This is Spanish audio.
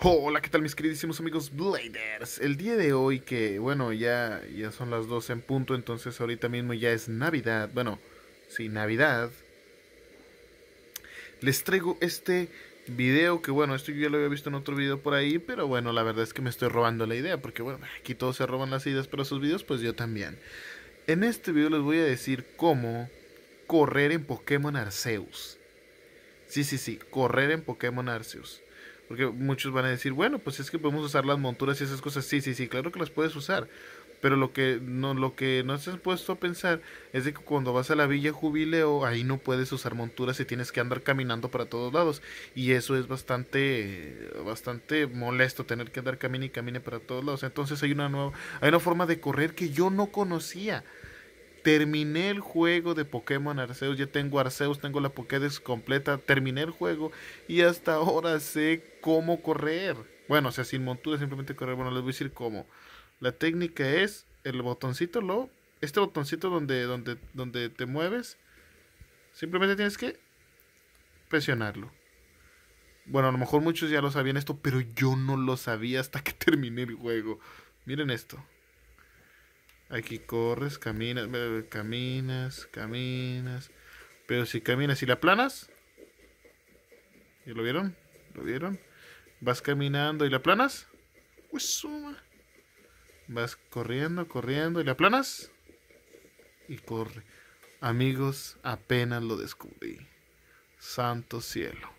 Hola, ¿qué tal mis queridísimos amigos Bladers? El día de hoy que, bueno, ya, ya son las 12 en punto, entonces ahorita mismo ya es Navidad, bueno, sí, Navidad. Les traigo este video que, bueno, esto yo ya lo había visto en otro video por ahí, pero bueno, la verdad es que me estoy robando la idea, porque bueno, aquí todos se roban las ideas para sus videos, pues yo también. En este video les voy a decir cómo correr en Pokémon Arceus. Sí, sí, sí, correr en Pokémon Arceus. Porque muchos van a decir, bueno, pues es que podemos usar las monturas y esas cosas. Sí, sí, sí, claro que las puedes usar. Pero lo que no, lo que no has puesto a pensar es de que cuando vas a la Villa Jubileo, ahí no puedes usar monturas y tienes que andar caminando para todos lados. Y eso es bastante, bastante molesto tener que andar camine y camine para todos lados. Entonces hay una nueva, hay una forma de correr que yo no conocía. Terminé el juego de Pokémon Arceus, ya tengo Arceus, tengo la Pokédex completa, terminé el juego y hasta ahora sé cómo correr. Bueno, o sea, sin montura, simplemente correr. Bueno, les voy a decir cómo. La técnica es el botoncito, lo, este botoncito donde, donde, donde te mueves, simplemente tienes que presionarlo. Bueno, a lo mejor muchos ya lo sabían esto, pero yo no lo sabía hasta que terminé el juego. Miren esto. Aquí corres, caminas, caminas, caminas. Pero si caminas y la planas. ¿Y lo vieron? ¿Lo vieron? Vas caminando y la planas. Pues suma. Vas corriendo, corriendo y la planas. Y corre. Amigos, apenas lo descubrí. Santo cielo.